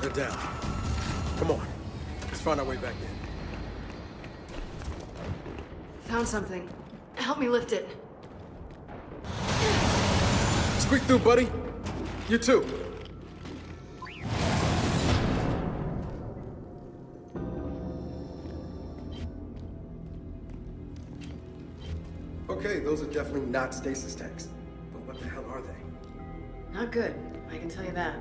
They're down. Come on. Let's find our way back in. Found something. Help me lift it. Squeak through, buddy. You too. Okay, those are definitely not stasis tanks. But what the hell are they? Not good, I can tell you that.